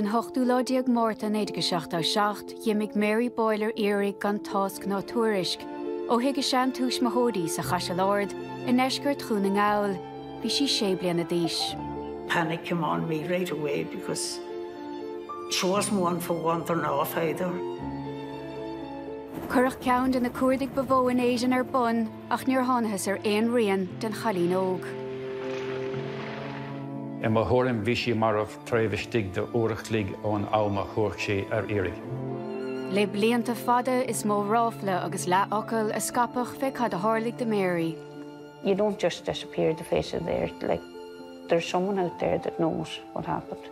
an 8úláideag mórt an 16 dhéimiigh Mary Boiler éigh gan tásc ná tuairisc, ó hiige sean túis mothódaí sa chaise chaisiláird in eisgur chuúna ngáil, bhí si sé blianana díis. Panic came on me right away because she wasn't one for wandering off either. Curach ceann in na cuairdig bhóin éisian ar bun ach níor hánathes ar éon rion den chalín óg. I mar thuirm bhísí marmh tréimhstig de uirichlíg ón áma chuir sé ar éiri. Le blianta fada is mó ráfla agus le ocail a scapach fe cad a hálaigh de Mary. You don't just disappear the face of the earth. Like, there's someone out there that knows what happened.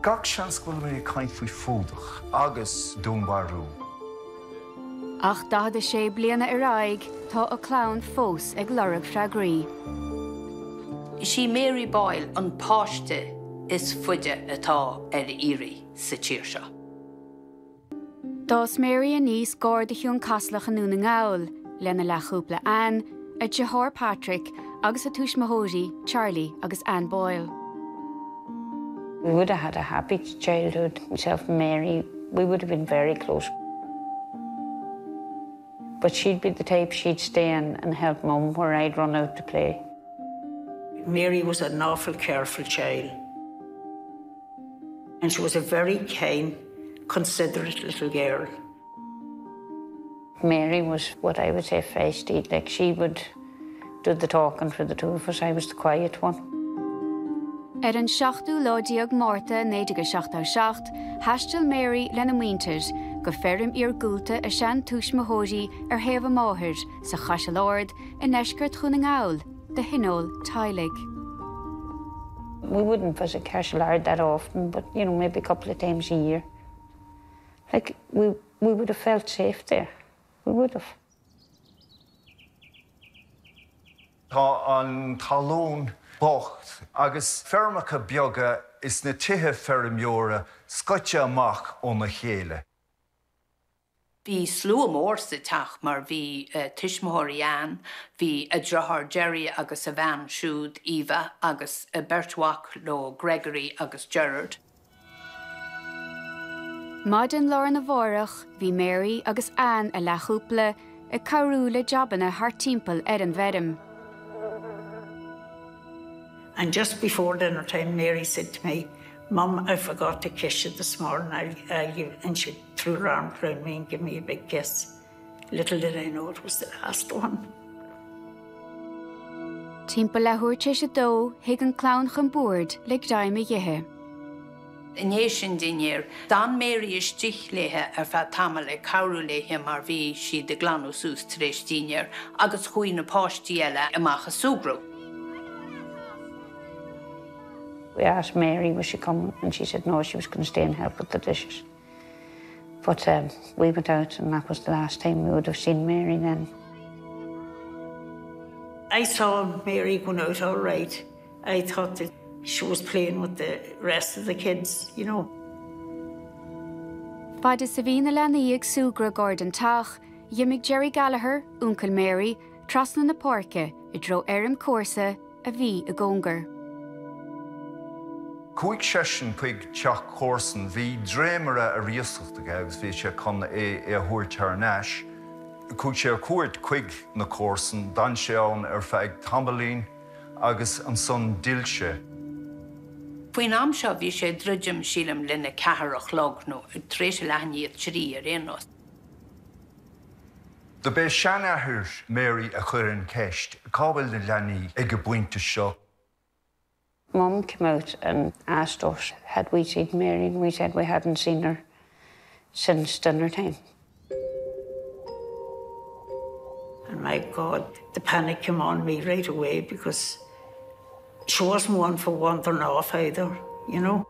Gach seanscoil mé caiin faoi fódach agus dúnbarú. Ach dada sé bliana aráig tá a clán fós ag lereg freagraí. Si Mary Boyle an páiste is fuide atá er ar iri sa tíir seo. Dás Mary a níos gáir de hiún caslach an núna ngáil, lena leúpla an, a dethir Patrick agus a túis mothóí Charlie agus Ann Boyle. We would have had a happy childhood, myself and Mary. We would have been very close. But she'd be the type she'd stay in and help mum where I'd run out to play. Mary was an awful careful child. And she was a very kind, considerate little girl. Mary was what I would say feisty. Like she would do the talking for the two of us. I was the quiet one. Ar an 16ú ládíag máta 1966, heistil Mary lena muintir go ferrim ar gúlta a sean túis mothóí ar heh máthir sa chaise láird in eisgurt chuna ngáil de hinol tailig. We wouldn't visit Cashelard that often, but you know, maybe a couple of times a year. Like we we would have felt safe there. We would have. Tá an talún bocht agus fermacha beaga is na tithe fermjóra scoite amach ó na chéile. Bhí slú mór sa teach mar bhí uh, tuismóiríán, hí a drothir Jerry agus a bhean siúd Eva agus a Bertwach lo Gregory agus Gerard. Maidin lá na bhórach hí Mary agus Ann a leúpla i carú le jobanna th timppel ar an bhem. And just before dinner time, Mary said to me, Mum, I forgot to kiss you this morning. I'll, I'll give, and she threw her arm around me and gave me a big kiss. Little did I know it was the last one. Timp lethúirte se dó hiag an clán chun búd le daime dhéthe. Iné sin dinéir, Dan Mary is stich léthe ar fe tam le cabú léthe mar bhí si de glanú sús trééis tíineir agus chuoin napáistí eile amachcha súgrú. We asked Mary was she coming, and she said no, she was going to stay and help with the dishes. But um, we went out, and that was the last time we would have seen Mary then. I saw Mary going out all right. I thought that she was playing with the rest of the kids, you know. Baidir sa bhína lena ag súgra Gordon Tach, dhiimiigh Gerry Gallagher, Uncle Mary, trasna na páce i dro airm cuasa a bhí a ggóngar. Cuig sesin chuig teach cósan hí dréimere a riasachta agus bhí sé chun é é thuirtear neis. Cúig sé cuairt chuig na cósan, dan sé ann ar feig tambalín agus an son dilse. Fuoin am seo bhí sé druidim sílam lena ceharach log nó trééis leníiad trí ar rénos. De bé seanethir Mary a chur an ceist, cábfuil na leanaí ag go buinte seo. Mum came out and asked us, had we seen Mary? And we said we hadn't seen her since dinner time. And my God, the panic came on me right away because she wasn't one for wandering off either, you know.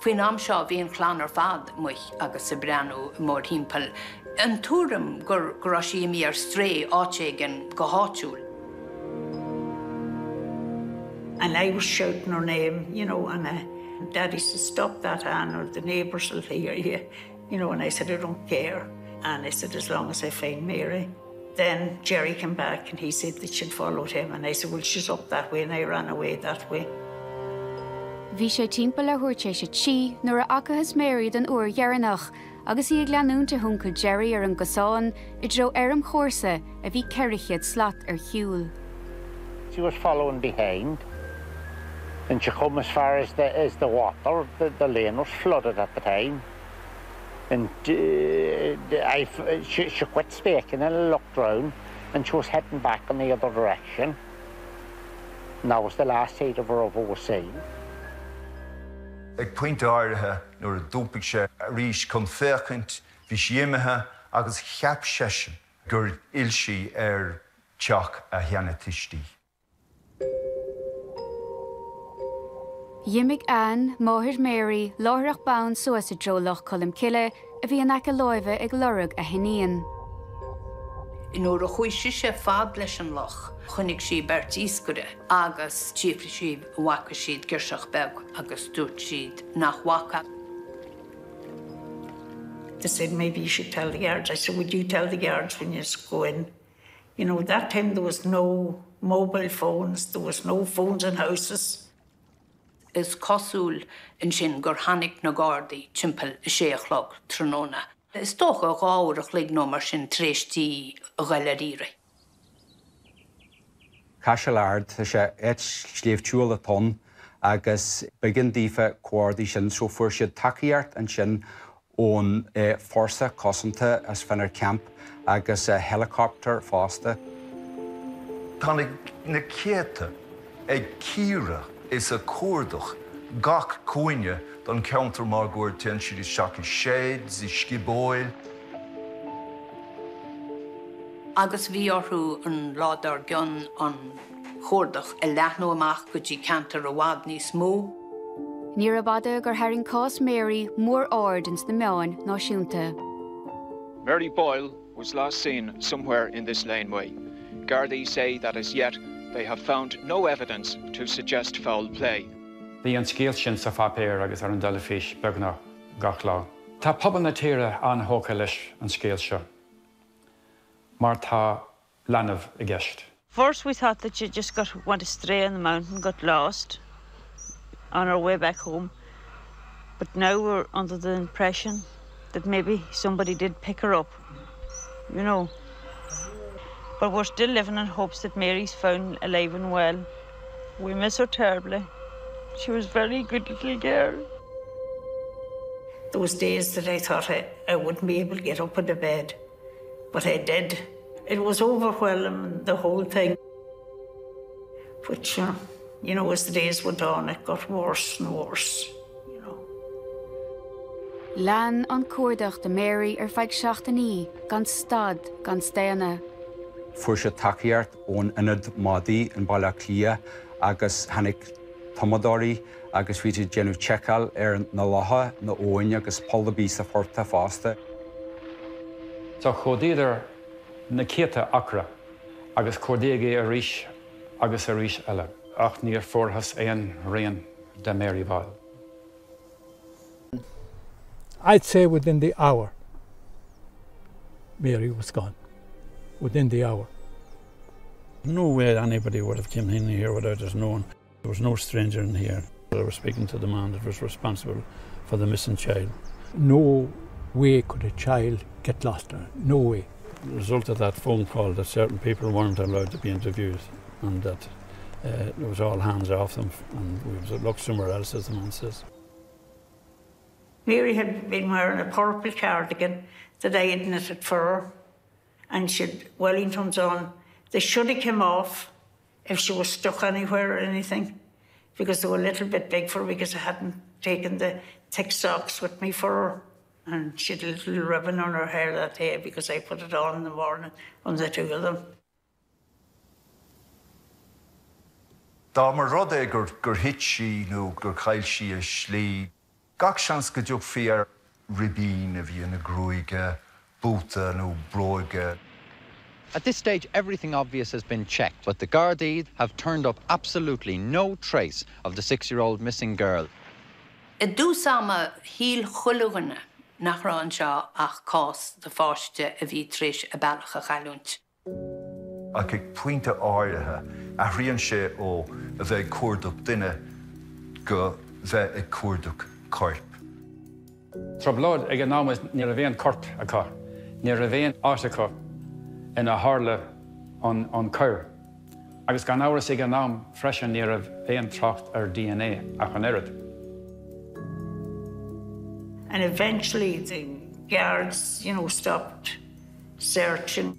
Fuoin am seo bhí an chlánar fad muich agus sa breanú mór hímpel. An túram gur gur sí mí ar stré áte an go háúil. And I was shouting her name, you know, and uh, Daddy said, stop that, Anne, or the neighbours will hear you. You know, and I said, I don't care. And I said, as long as I find Mary. then Gerry came back and he said that she'd followed him. And I said, well, she's up that way. And I ran away that way. Bhí sé timp le thuirté sé tí nuair a achas Mary den uair dhearannach, agus í leanúnta thunca Gerry ar an gosáin i dro arm chósa a bhí ceirichiad slat ar hiúil. She was following behind. And she come as far as the, as the water. The, the lane was flooded at the time. And uh, I, she, she quit speaking and looked round and she was heading back in the other direction. And that was the last sight of her of was seen. Ag puinte áirithe nuair a dúpaigh sé a ríis chun féchant hí siéimethe agus cheap sesin gur ilsí ar teach a cheanna tití. Dhiimiigh an máthir Mary láthreach ban suas a drolach cholim ciile a bhí an aice loimheh ag lorug a heníon. Inúair a chuisi sé fád leis an loch, chunig si bert íscure agus tífri sib wacha siad ggurseach beg agus dút siad nachhacha. They said, maybe you should tell the guards. I said, would you tell the guards when you go in? You know, that time there was no mobile phones, there was no phones in houses. Is cosúil in sin gur hanig na gádaí timppel i séchlog tróna. Is tócha a gáach le nó mar sin tréistí a gaiileíre. Cai leard tá sé éit sléomhtúil a tón agus begin dífa cuairdaí sin so fuair siad takeíart an sin ón fórsa cosanta as fannar camp agus helicopter fásta. Tánig na céta ag círa is a cuadach gach cuaine don counter mar goir ten siad is seaach séad i scibóil. Agus bhí orthú an ládar gan an chódach a lethnú amach go dtí cantar a bhád níos mó. Ní a bada gur haing cás Mary mór áardins na meáin náisiúnta. Mary Boyle was last seen somewhere in this laneway. Gardaí say that as yet they have found no evidence to suggest foul play. Bhí an scéal sin sa fapéir agus ar an delafís begna gach lá. Tá poban na tíre an hóca leis an scéal seo. Mar tá lenah i gceist. First, we thought that you just got went astray in the mountain, got lost on our way back home. But now we're under the impression that maybe somebody did pick her up, you know. But we're still living in hopes that Mary's found alive and well. We miss her terribly. She was a very good little girl. Those days that I thought I, I wouldn't be able to get up out of bed, but I did. It was overwhelming, the whole thing. But, uh, you know, as the days went on, it got worse and worse. You know. Lean an cuadach de Mary ar feig seachta ní gan stad gan stéana. Fuair se takeíart ón inad mádaí an bailla clia agus hanig tomadóí agus bhí genú checkal ar er na látha na óin agus polbí sa forta fásta. Tá chodéidir na céta acra agus chordéige a ríis agus a ríis eile, ach níor fórthas éon réon de Maryháil. I'd say within the hour, Mary was gone. Within the hour. No way anybody would have come in here without us knowing. There was no stranger in here. They were speaking to the man that was responsible for the missing child. No way could a child get lost. No way. The result of that phone call that certain people weren't allowed to be interviewed and that uh, it was all hands off them and we was look somewhere else as the man says. Mary had been wearing a purple cardigan that I had knitted for her and she'd Wellingtons on. They should have come off if she was stuck anywhere or anything because they were a little bit big for her because I hadn't taken the thick socks with me for her. And she had a little ribbon on her hair that day because I put it on in the morning on the two of them. Dá mar rud é gur gur si nó gur chail si a slí. Gach seans go dúg fiar ribín a bhí na grúige, búta nó broige. At this stage, everything obvious has been checked, but the Gardaí have turned up absolutely no trace of the six-year-old missing girl. I dú sama híl chuluganna nach rán seo ach cás de fáiste a bhí tríéis a bailcha chaúnt. A ag puinte áirithe a rion sé ó a bheith cuaach duine go bheith ag cuaach corp. Troblád ag an námas ní a bhéon corp aá, ní a bhéon áiseá ina hále an chur. agus gan áras ag an nám freisin ní a bhéon tracht ar DNA a chu irid. And eventually the guards, you know, stopped searching.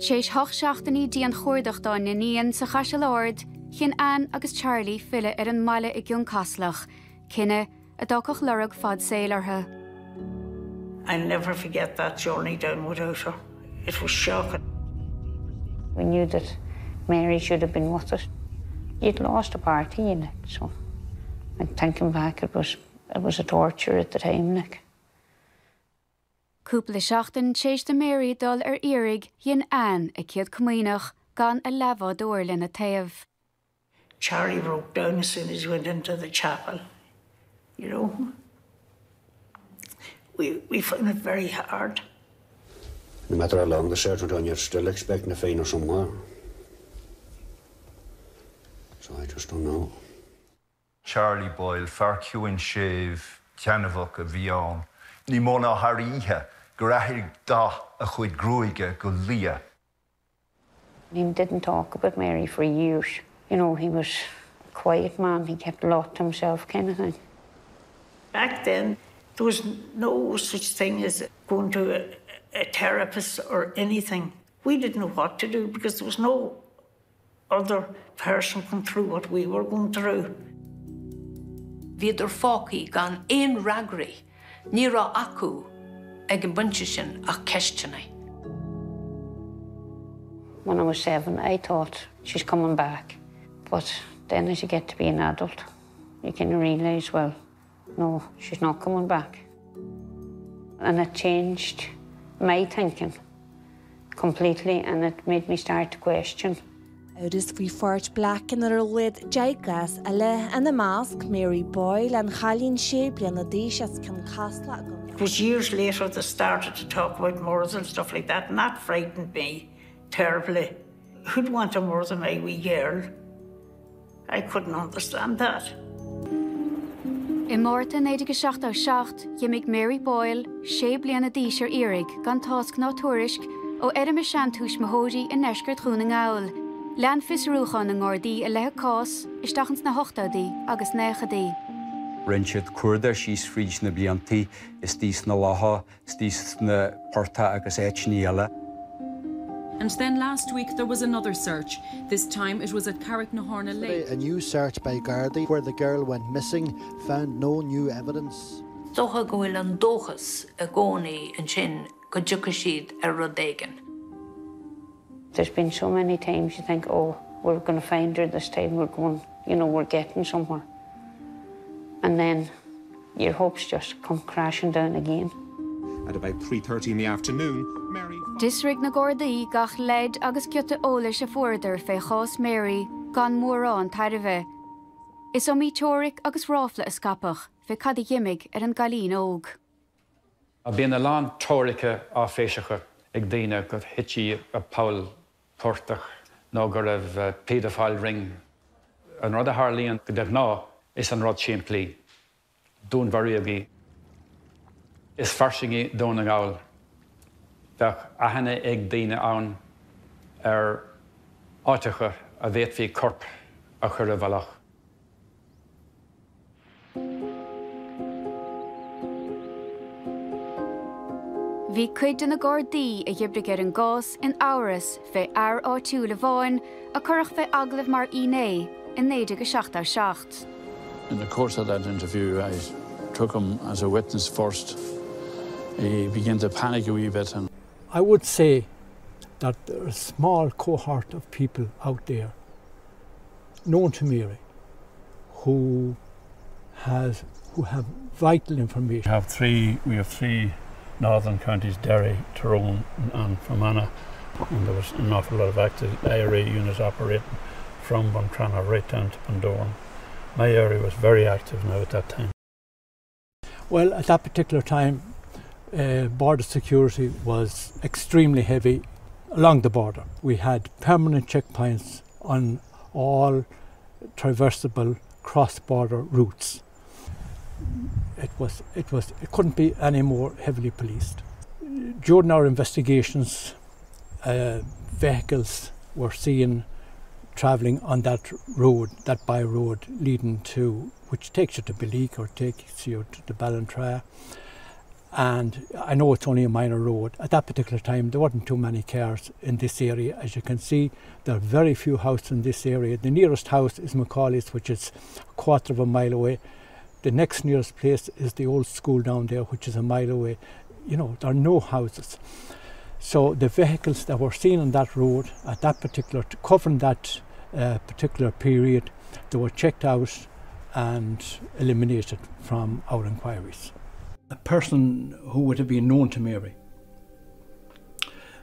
Séis hoch seachtaí dí an chuirdachtá na níon sa chaise láird, chin an agus Charlie fille ar an meile i gún caslach, cinenne a dogach lerug fad sélarthe. I never forget that journey down without her. It was shocking. We knew that Mary should have been with us. You'd lost a party in it, so and thinking back it was it was a torture at the time, Mick. Cúpla seachtain sééis de Mary dul ar irig híon an a céad cumaoach gan a lehá dúir lena taobh. Charlie broke down as soon as he went into the chapel. You know, we, we found it very hard. No matter how long the search went on, you're still expecting a find her somewhere. So I just don't know. Charlie Boyle far ciúin séh ceanmhah a bhíán. Ní móna Haríthe dá a chuid grúige go lia. He didn't talk about Mary for years. You know, he was a quiet man. He kept a lot to himself, kind of thing. Back then, there was no such thing as going to a, a therapist or anything. We didn't know what to do because there was no other person going through what we were going through. Viidir fácií gan éon ragraí ní rá acu ag an bunte sin ach ceistena. When I was seven, I thought she's coming back. But then as you get to be an adult, you can realise, well, no, she's not coming back. And it changed my thinking completely and it made me start to question. Agus bhí fort black in ar lid deaglas a le an na másc Mary Boyle an chalín sé blian na déis as can casla It was years later they started to talk about murders and stuff like that, and that frightened me terribly. Who'd want to murder my wee girl? I couldn't understand that. I mórta 1967 dhiimiigh Mary Boyle sé blianana díir irig gan tásc ná tuairisc ó erime seanúis mothóí in neisgurt chuúna gáil. Lean fisrúchan na gádaí a lethe cás istachans na hochttaí agus néchadaí. Rinsead cuairda síos fríd na blianttaí is tíos na látha tíos na porta agus éitníile. And then last week there was another search. This time it was at Carrick Nahorna Lake. A new search by Gardaí where the girl went missing found no new evidence. Dócha gohfuil an dóchas a gcónaí an sin go dúcha siad ar rudégan. There's been so many times you think, oh, we're going to find her this time, we're going, you know, we're getting somewhere. And then your hopes just come crashing down again. At about 3.30 in the afternoon, Mary... Disrig na Gordondaí gach leid agus ciota óla a fuidir fé chás Mary gan mórrán tair a bheith. Is ó mí teoric agus ráfla a scapach fé cad dhiimiigh ar an galín óg. A bíon na lán tóiricha á féisecha ag daine go hití a Paul portach nó gur raibh péidirfáil ring an rud a Harlíonn go deh ná is an rod siimplíí. Dún bharíagaí is farsingi dóna gáil bheith ahanana ag daine ann ar áitecha a bhéit hí corp a chur a bhealach. Bhí chuid na Gordondaí a dhibre ar an gás in áras fé air áitiú le bháin a churach fé aglah mar iné in néidir go seachttar secht. In the course of that interview, I took him as a witness first. He began to panic a wee bit. And I would say that there are a small cohort of people out there known to Mary who has who have vital information. We have three. We have three northern counties: Derry, Tyrone, and Fermanagh. And there was an awful lot of active IRA units operating from Buncrana right down to Bundoran. My area was very active now at that time. Well, at that particular time, uh, border security was extremely heavy along the border. We had permanent checkpoints on all traversable cross-border routes. It was, it was, it couldn't be any more heavily policed. During our investigations, uh, vehicles were seen travelling on that road, that by road leading to, which takes you to Belleek or takes you to the Ballintra. And I know it's only a minor road. At that particular time, there weren't too many cars in this area. As you can see, there are very few houses in this area. The nearest house is McAuley's, which is a quarter of a mile away. The next nearest place is the old school down there, which is a mile away. You know, there are no houses. So the vehicles that were seen on that road at that particular, covering that uh, particular period, they were checked out and eliminated from our inquiries. A person who would have been known to Mary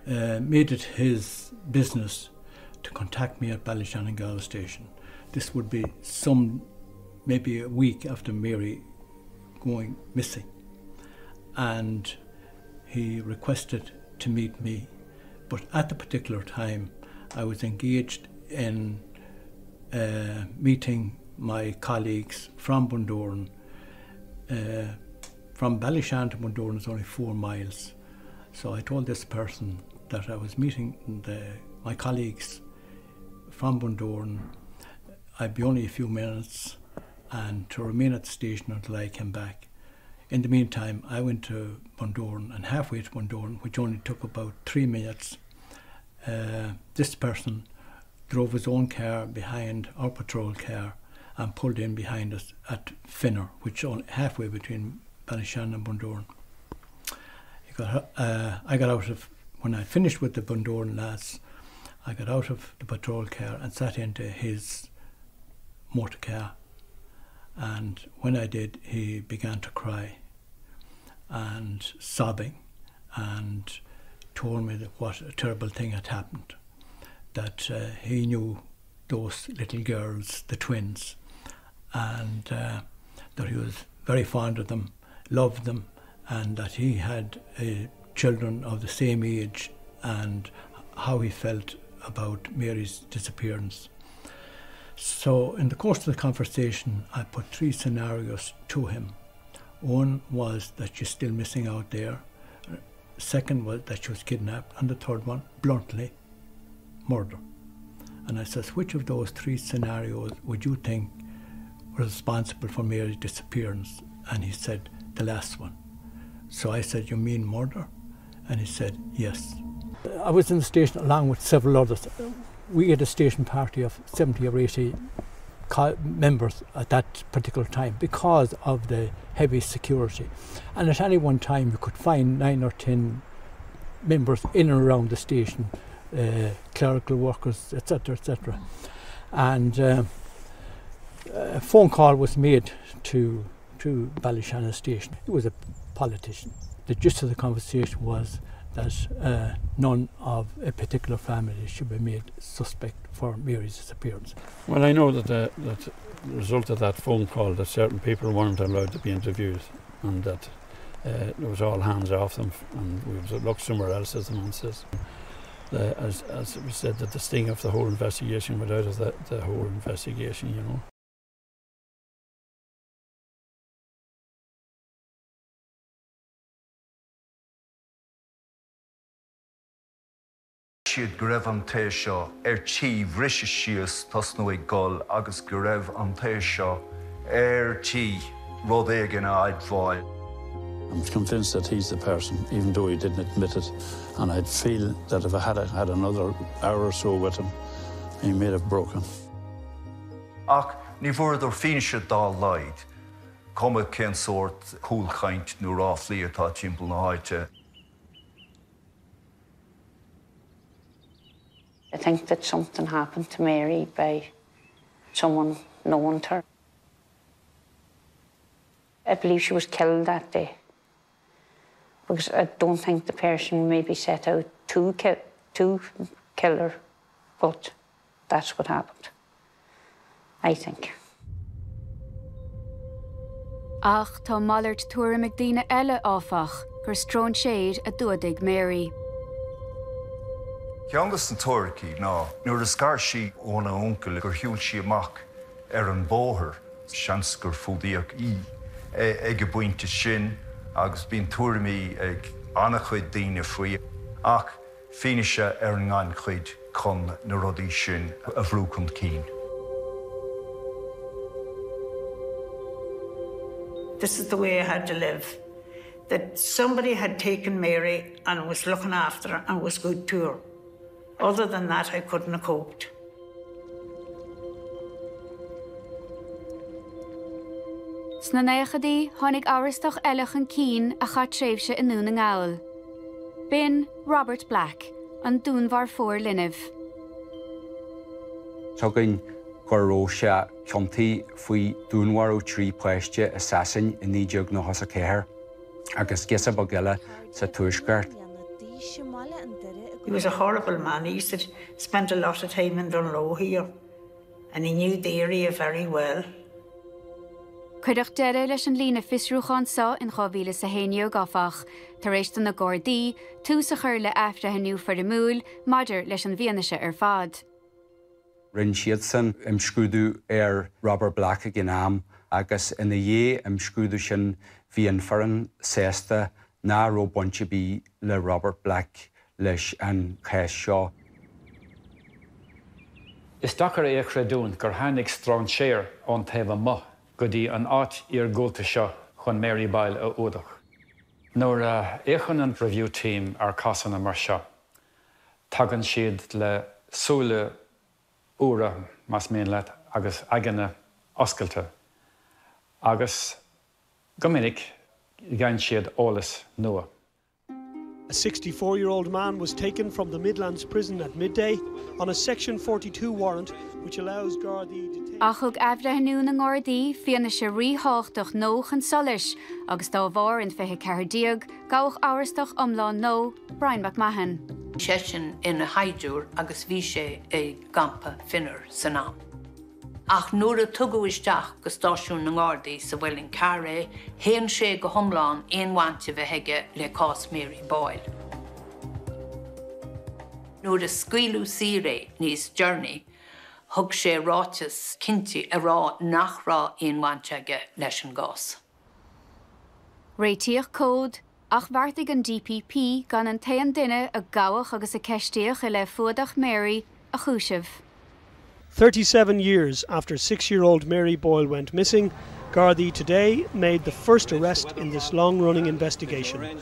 uh, made it his business to contact me at Ballyshannon Station. This would be some, maybe a week after Mary going missing. And he requested to meet me. But at the particular time, I was engaged in uh, meeting my colleagues from Bundoran. Uh, from Ballyshannon to Bundoran is only four miles. So I told this person that I was meeting the, my colleagues from Bundoran. I'd be only a few minutes and to remain at the station until I came back. In the meantime, I went to Bundoran and halfway to Bundoran, which only took about three minutes, uh, this person drove his own car behind our patrol car and pulled in behind us at Finner, which is halfway between Ballyshannon and Bundoran. Got, uh, I got out of, when I finished with the Bundoran lads, I got out of the patrol car and sat into his motor car. And when I did, he began to cry and sobbing and told me that what a terrible thing had happened. That uh, he knew those little girls, the twins, and uh, that he was very fond of them, loved them, and that he had uh, children of the same age, and how he felt about Mary's disappearance. So, in the course of the conversation, I put three scenarios to him. One was that she's still missing out there. Second was that she was kidnapped. And the third one, bluntly, murder. And I says, which of those three scenarios would you think were responsible for Mary's disappearance? And he said, the last one. So I said, you mean murder? And he said, yes. I was in the station along with several others we had a station party of 70 or 80 members at that particular time because of the heavy security. And at any one time, you could find nine or ten members in and around the station, uh, clerical workers, etc., etc. And uh, a phone call was made to to Ballyshannon station. He was a politician. The gist of the conversation was that uh, none of a particular family should be made suspect for Mary's disappearance. Well, I know that the, that the result of that phone call that certain people weren't allowed to be interviewed and that uh, there was all hands off them and we would look somewhere else, as the man says. Uh, as, as it was said, that the sting of the whole investigation went out of the, the whole investigation, you know. Siad go raibh an seo ar tíh bhrisise sios tas nó gol agus go raibh an seo ar tí rud éigen I'd I'm convinced that he's the person, even though he didn't admit it. And I'd feel that if I had had another hour or so with him, he may have broken. Ach, ní bhfuir ar fin se dá leid, Cuma cén sort cúlchaint nó ráflíí atá timp na háite. I think that something happened to Mary by someone known to her. I believe she was killed that day because I don't think the person maybe set out to kill, to kill her, but that's what happened, I think. Ach tá mallart túra me daine eile áfach gur strón séad a dúdig Mary. Ceandas an Turkey ná nuair a scar si óna oncail gur hiúil si amach ar an bóthir seans gur fódaíoch í ag go buinte sin agus bíon túirmí ag annach chuid daine faoi ach féine ar an gáin chuid chun na rudaí sin a bhrú chun cín. This is the way I had to live. That somebody had taken Mary and was looking after her and was good to her. Other than that, I couldn't have coped. Sna néchadaí tháinig áiristeach eileach an cín a chatréimhse inúna ngáil. Bin Robert Black an dúnhar fór linmh. Tugann gurró se ceantaí faoi dúnhar ó trí pleiste assassin in níideag nó hosa céir, agus gisa ba giile sa tuaisceart. He was a horrible man. He used to spend a lot of time in Dunlow here, and he knew the area very well. Cuideach deire leis an lína fisrúchan sa in chohíle sa héine gafach, Tar rééis na Gordí tú a chur le efre henú for de múl, maidir leis an bhíanaise ar fad. Rinn siad san im scrúdú ar Robert Black a gin am agus ina dhé im scrúdú sin hí an fearan sésta ná ró bí le Robert Black leis an chéis seo. Is dachar é chréún gur hánig strán séir an taobh mo go dtí an áit ar ggóta seo chun Mary Bail a údach. Nóair a échan an review team ar casanna mar seo. Tagan siad lesúla úra mas mé le agus aganna oscailte. Agus gomininic gan siad ólas nua. A 64 year old man was taken from the Midlands prison at midday on a Section 42 warrant which allows Gardaí to take. Achug efrehanú na ngordaí fianna se ríthchtach nóch an solis agus dá bhar in fethe cehardíag gách áiristeach omláán nó Brian McMahon. Sesin ina haidúr agus bhí sé eh, é gampa finnar san ná. Ach nuair a tugahisteach go stáisiún na gádaí sa bhfuiln carré, héan sé go thomláán éonhainte bheith heige le cás Mary Boil. Nuair a scuilú siré níos journey, thug sé rátas cinnti a rá nachrá éonhainteige leis an gás. Réitíoch cód ach bharrtaigh an DPP gan an taon duine a gabhach agus a ceistíoch i le fudach Mary a chúisih. 37 years after six year old Mary Boyle went missing, Gardaí today made the first arrest in this long running investigation.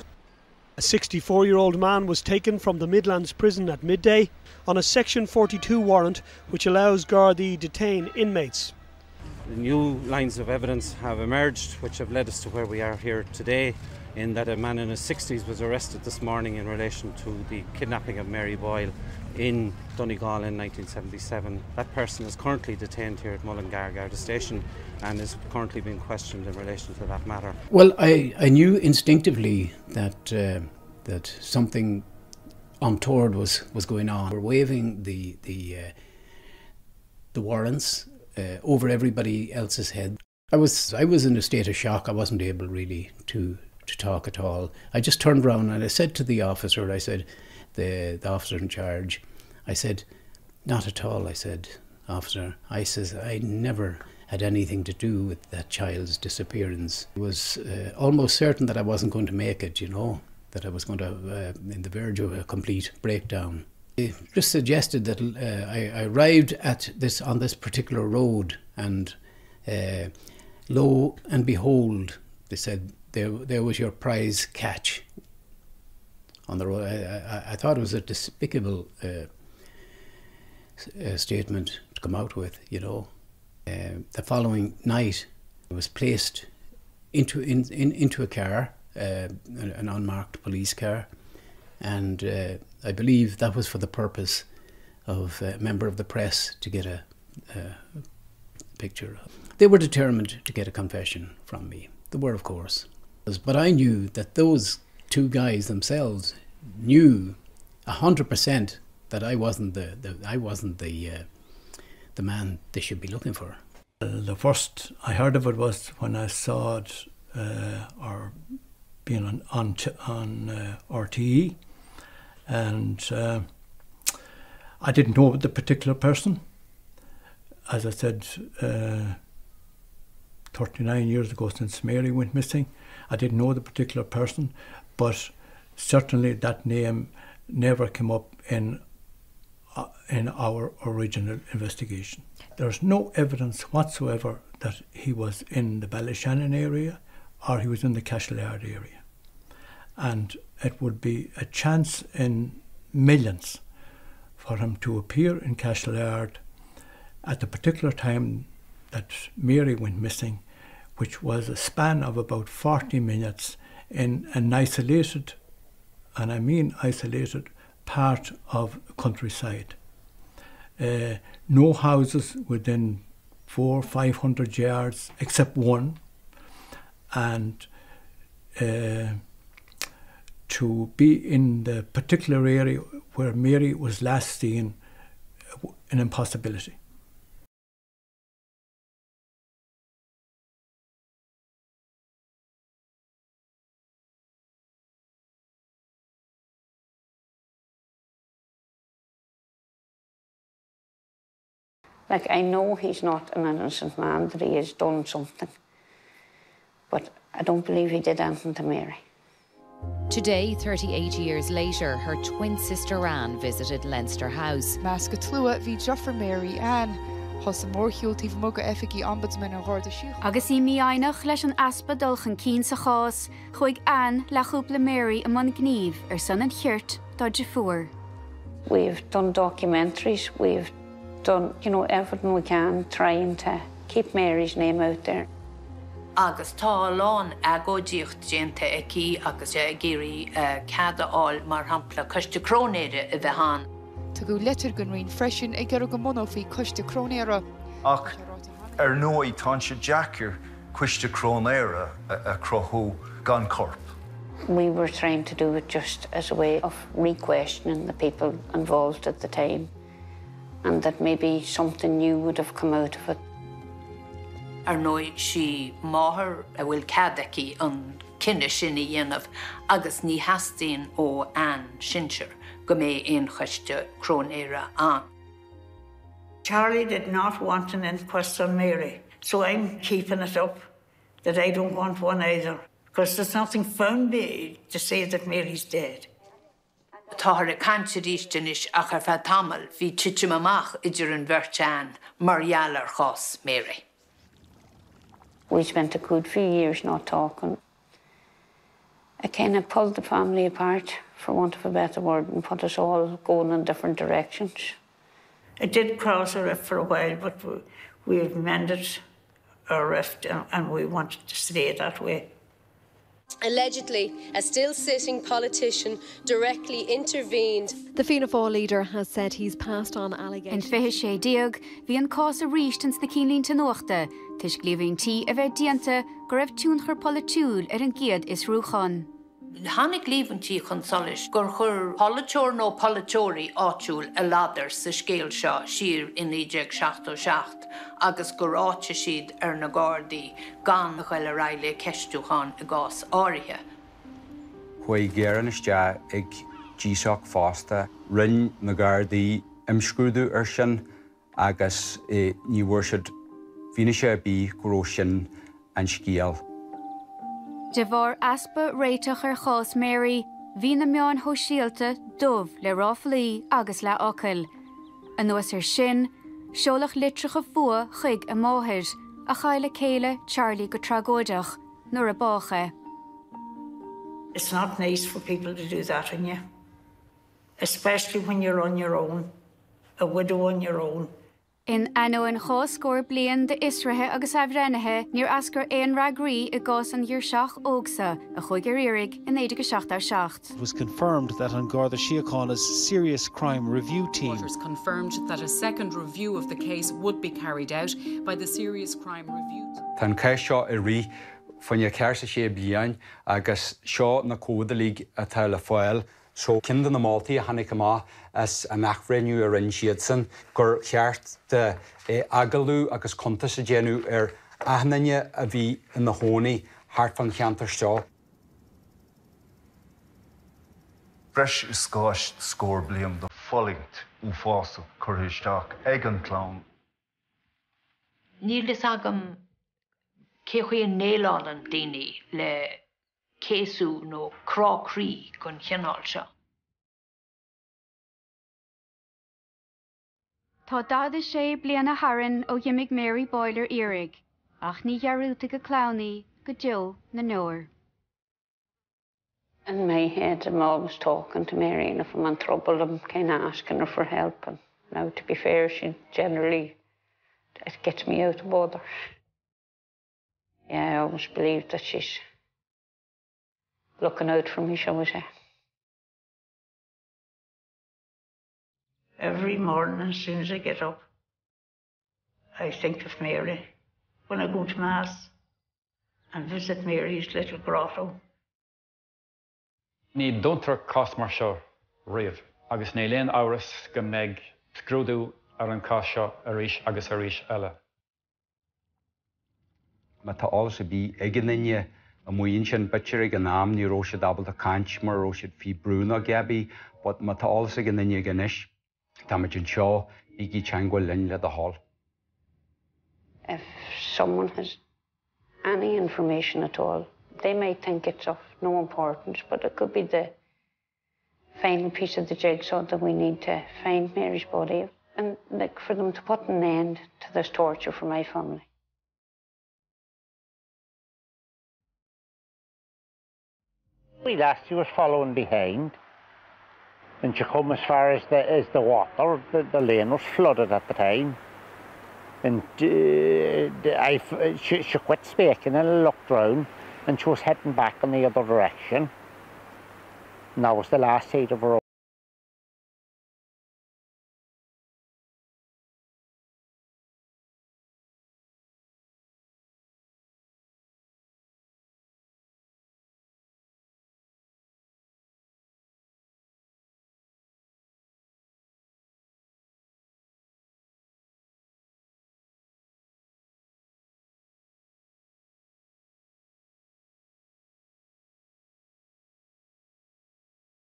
A 64 year old man was taken from the Midlands prison at midday on a Section 42 warrant which allows to detain inmates. New lines of evidence have emerged which have led us to where we are here today in that a man in his 60s was arrested this morning in relation to the kidnapping of Mary Boyle in Donegal in 1977. That person is currently detained here at Mullingar Garda Station and is currently being questioned in relation to that matter. Well, I, I knew instinctively that uh, that something untoward was, was going on. We're waving the the uh, the warrants uh, over everybody else's head. I was I was in a state of shock. I wasn't able really to to talk at all. I just turned around and I said to the officer, I said, the, the officer in charge, I said, not at all. I said, officer, I says I never had anything to do with that child's disappearance. It was uh, almost certain that I wasn't going to make it, you know, that I was going to uh, in the verge of a complete breakdown. It just suggested that uh, I, I arrived at this on this particular road and uh, lo and behold, they said there, there was your prize catch on the road. I, I, I thought it was a despicable uh, uh, statement to come out with, you know. Uh, the following night, I was placed into in, in into a car, uh, an, unmarked police car, and uh, I believe that was for the purpose of a member of the press to get a, a picture. They were determined to get a confession from me. They were, of course. But I knew that those two guys themselves knew hundred percent that I wasn't the, the I wasn't the uh, the man they should be looking for. The first I heard of it was when I saw it uh, or being on, on, on uh, RTE. And uh, I didn't know the particular person. As I said, uh, 39 years ago since Mary went missing, I didn't know the particular person, but certainly that name never came up in uh, in our original investigation. There's no evidence whatsoever that he was in the Ballyshannon area or he was in the Cashelard area. And it would be a chance in millions for him to appear in Cashelard at the particular time that Mary went missing, which was a span of about 40 minutes in an isolated, and I mean isolated, part of countryside. Uh, no houses within four, five hundred yards, except one, and uh, to be in the particular area where Mary was last seen, an impossibility. Like, I know he's not an innocent man, that he has done something. But I don't believe he did anything to Mary. Today, 38 years later, her twin sister Anne visited Leinster House. Mas go tlua hí Joffer Mary Anne hos sa mórhiúltíh mugad effií ombudsman a bhir siú. Agus í míáineach leis an aspa dulchan cí sa chás, chuig an leúpla Mary a man gníomh ar san an chiirt dodge fuair. We've done documentaries, we've done, you know, everything we can trying to keep Mary's name out there. agus tá lán agódíocht dénta aici agus é géirí uh, cada áil mar hapla chuiste crónéire a bheit há. Tá go letar gon rion freisin ag gar go mnaí chuiste crónéire. Ach ar nóí tá se Jackar cuiiste crónéire a crothú gan corp. We were trying to do it just as a way of re-questioning the people involved at the time and that maybe something new would have come out of it. ar nóid si máthair a bhfuil cadaí an cinenne sinna dhéanamh agus ní hastíín ó an sinseir go mé on chuiste crónéire an. Charlie did not want an inquest on Mary, so I'm keeping it up that I don't want one either, because there's nothing found me to say that Mary's dead. Táthir a canse ríistenis a chu fe tamil hí tiite amach idir an bhirteán marhealar chás Mary. We spent a good few years not talking. I kind of pulled the family apart, for want of a better word, and put us all going in different directions. It did cross a rift for a while, but we, we've mended our rift and, and we wanted to stay that way. Allegedly, a still sitting politician directly intervened. The Fianna Fáil leader has said he's passed on In allegations. fithe sé diaag, hí an cás a rístans na cílínta nuachta, Tus glíhín tí a bheith dianta go raibh túnchar polúil ar an giad is rúchan. Hannig lífantí chun solis gur chur polytóir nó polytóí áitiúil a láder sa scéal seo sir in 1966 agus gur áte siad ar na gádaí gan chuil a raile ceistúchan a gás áirithe. chuoi ggéan iste ag ddíiseach fásta rinn na gardaí imscrúdú ar sin agus níhhuiir siid híine sé bí goró sin an scíal. De bhar aspa réiteach ar chás Mary, hí na meán ho síalta dómh le ráflaí agus le ocail. An nuas ar sin, seolach litrecha fua chuig a máthir a chaile céile Charlie go tragóideach nuair a bácha. It's not nice for people to do that in you, especially when you're on your own, a widow on your own. In anó an chóscóir blion de israthe agus ahrenathe níor ascar éon ragraí i gás an dúr seach ógsa a chuig ar irig in éidir go seachtar seach. It was confirmed that an Garda Síochána's Serious Crime Review Team Reporters confirmed that a second review of the case would be carried out by the Serious Crime Review. Tá cai seo i rí fanne ceirsa sé bíáin agus seo na códa lí a tal le fáil, so cinan na mátaí a hanig má as a nachréniu a rinn siad san gur cheart de agalú agus conta sa déanú ar ahananne a bhí in na hónaí háart fan cheantar seo. breis is scáist scór bliam do follingt ú fása chuisteach ag an chlán. Níl is agam cé chu an néán an daine le céú nó chrárí gon cheanál seo. Tá dada sé bliana haran ó dhiimiigh Mary Boyle irig, ach ní dhearúta go clownaí go Jill na nóir. In my head, I'm always talking to Mary, and if I'm in trouble, I'm kind of asking her for help. And now, to be fair, she generally it gets me out of bother. Yeah, I always believe that she's looking out for me, shall we say. Every morning, as soon as I get up, I think of Mary. When I go to Mass and visit Mary's little grotto, Ní dúntar cos mar seo riamh, agus ní léon áras go méid scrúdú ar an cá seo a agus a ríis eile. Ma tá álas a bí igeninne a muon sin bitir an náam ní róise dabal a caiint mar róisiid fi brúna gebí, bud ma tá álas a gannne ganis, Tá me gin seo i gí teanghil lin le a hall. If someone has any information at all, they may think it's of no importance, but it could be the final piece of the jigsaw that we need to find Mary's body and like for them to put an end to this torture for my family. Last she was following behind and she come as far as the as the water. The, the lane was flooded at the time. And uh, I, she, she quit speaking and I looked round and she was heading back in the other direction. And that was the last sight of her.